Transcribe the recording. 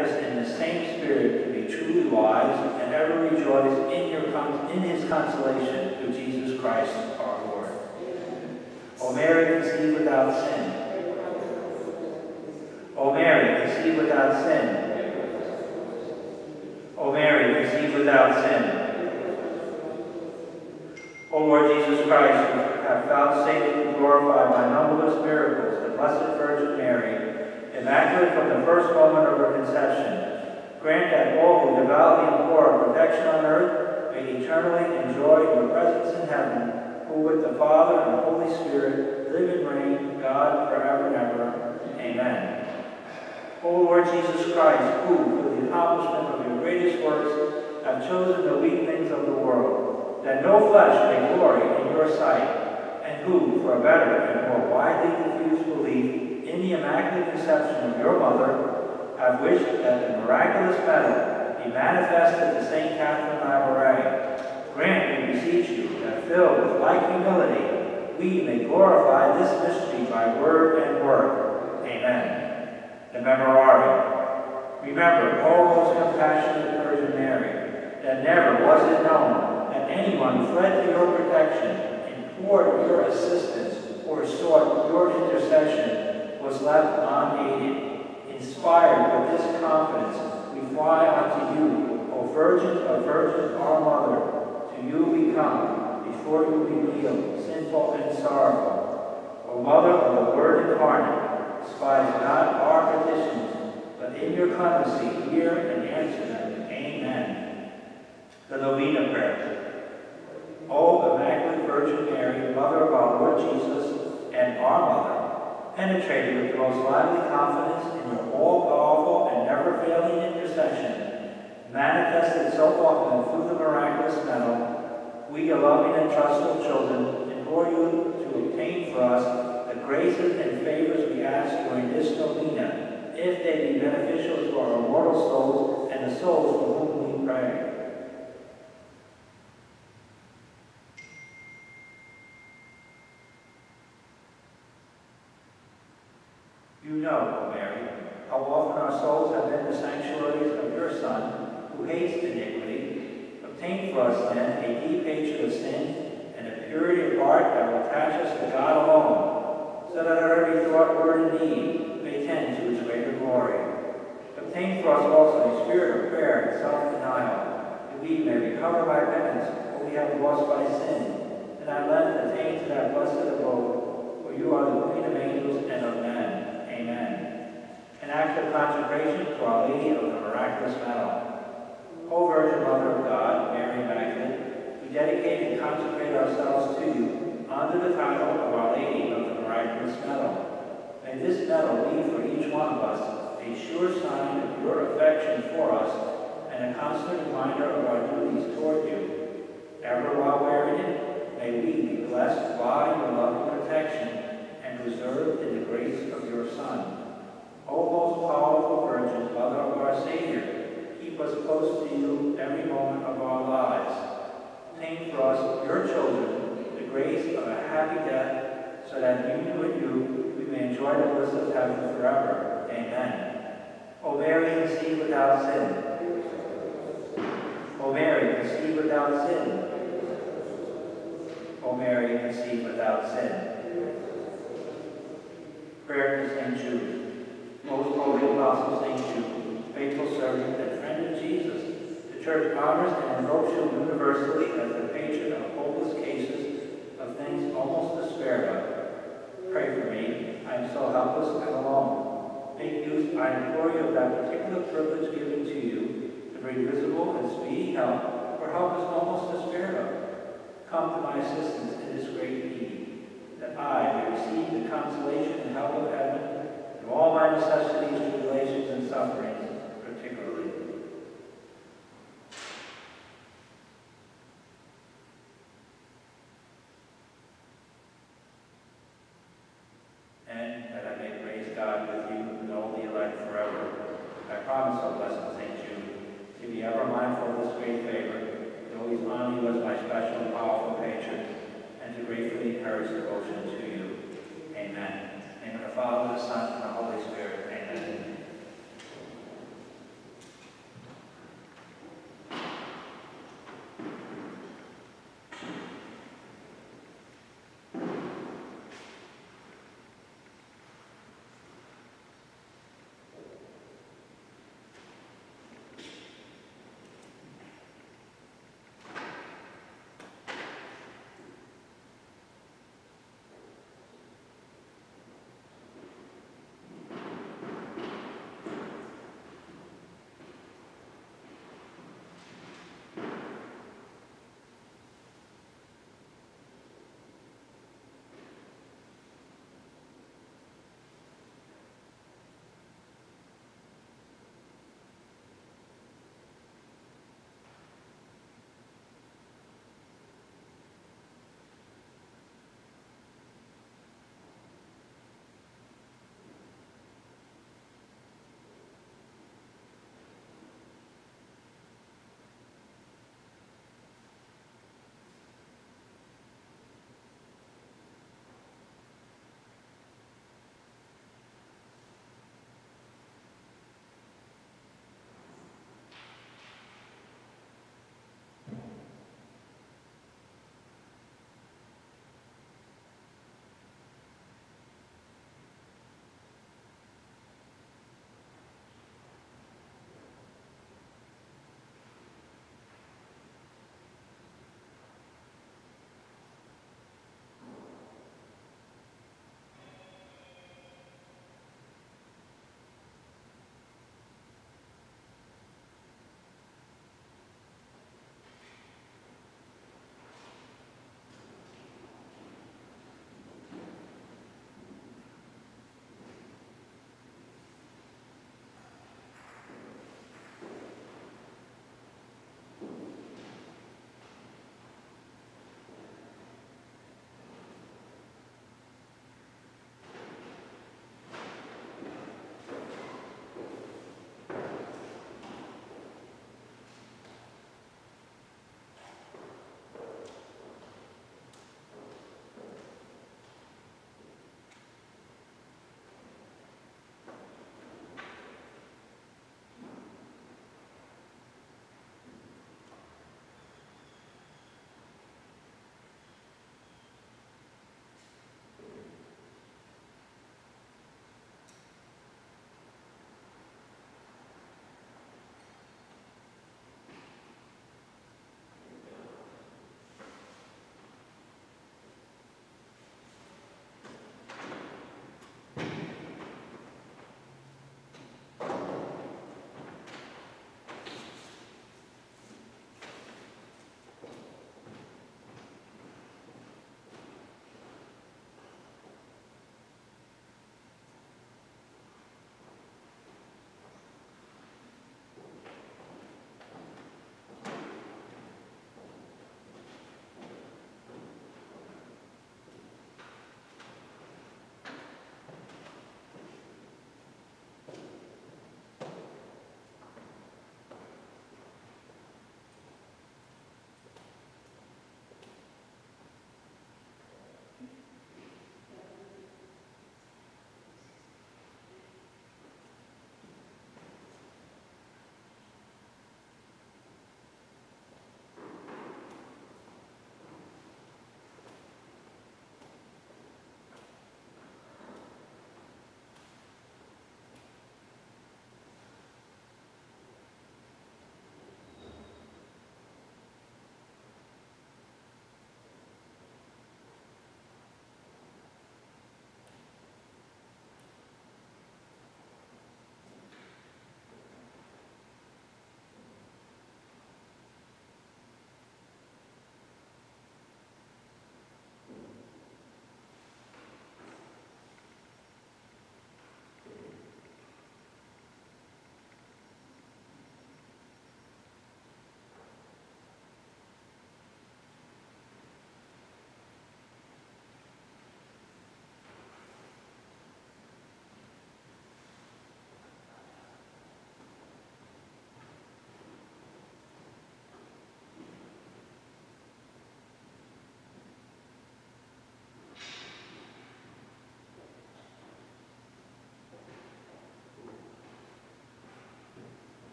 us in the same spirit to be truly wise and ever rejoice in, your in his consolation through Jesus Christ our Lord. O Mary, conceived without sin. O Mary, conceived without sin. O Mary, conceived without sin. O Lord Jesus Christ, who have vouchsafed to glorified by numberless miracles the Blessed Virgin Mary, immaculate from the first moment of her conception, grant that all who devoutly implore protection on earth may eternally enjoy your presence in heaven, who with the Father and the Holy Spirit live and reign, God, forever and ever. Amen. O Lord Jesus Christ, who, for the accomplishment of your greatest works, have chosen the weak things of the world, that no flesh may glory in your sight, and who, for a better and more widely diffused belief in the Immaculate Conception of your mother, I have wished that the miraculous medal be manifested to St. Catherine of Labouré. Grant, we beseech you, that filled with like humility, we may glorify this mystery by word and work. Amen. The Memorare. Remember, O most compassionate Virgin Mary, that never was it known that anyone fled to your protection, implored your assistance, or sought your intercession was left unaided. Inspired with this confidence, we fly unto you, O Virgin of Virgins, our Mother. To you we come, before you we kneel, sinful and sorrowful. O Mother of the Word incarnate, despise not our petitions, but in your clemency hear and answer them. Amen. The Novena Prayer. O Immaculate Virgin Mary, Mother of our Lord Jesus and our Mother, penetrated with the most lively confidence in your all-powerful and never-failing intercession, manifested so often through the miraculous medal, we, your loving and trustful children, implore you to obtain for us the graces and favors we ask during this novena, if they be beneficial to our immortal souls and the souls for whom we pray. You know, O Mary, how often our souls have been the sanctuaries of your Son, who hates iniquity. Obtain for us, then, a deep hatred of sin and a purity of heart that will attach us to God alone, so that our every thought, word, and deed may tend to his greater glory. Obtain for us also a spirit of prayer and self-denial, that we may recover by penance what we have lost by sin, and at length attain to that blessed abode, where you are the Queen of angels and of men. Amen. An act of consecration to Our Lady of the Miraculous Medal. O Virgin Mother of God, Mary Magdalene, we dedicate and consecrate ourselves to you under the title of Our Lady of the Miraculous Medal. May this medal be for each one of us a sure sign of your affection for us and a constant reminder of our duties toward you. Ever while wearing it, may we be blessed by your loving protection preserved in the grace of your Son. O most powerful Virgin, Mother of our Savior, keep us close to you every moment of our lives. Obtain for us, your children, the grace of a happy death, so that union with you we may enjoy the bliss of heaven forever. Amen. O Mary, conceived without sin. O Mary, conceived without sin. O Mary, conceived without sin. Prayer to St. Jude. Most holy apostle St. Jude, faithful servant and friend of Jesus, the Church honors and invokes you universally as the patron of hopeless cases of things almost despaired of. Pray for me. I am so helpless and alone. Make use, I implore you, of that particular privilege given to you to bring visible and speedy help where help is almost despaired of. Come to my assistance in this great need, I may receive the consolation and help of heaven in all my necessities, tribulations, and sufferings, particularly. And that I may praise God with you and all the elect forever. I promise, O blessed Saint Jude, to be ever mindful of this great favor, to always honor you as my special and powerful patron, and to gratefully encourage devotion to you. Amen. In the Father, the Son, and the Holy Spirit. Amen.